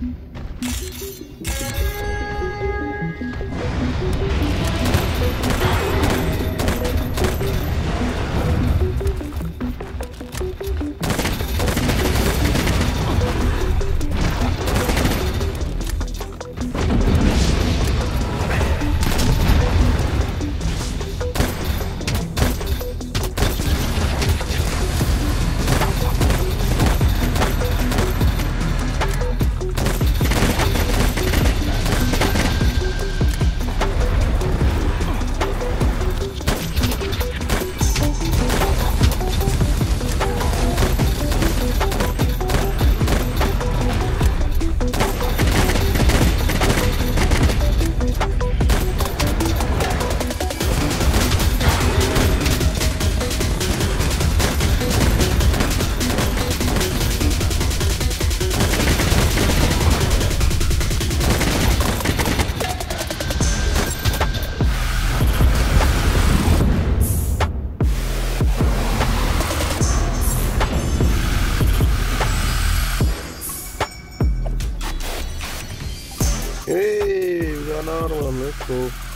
Thank you. Hey, we got another one. Let's go.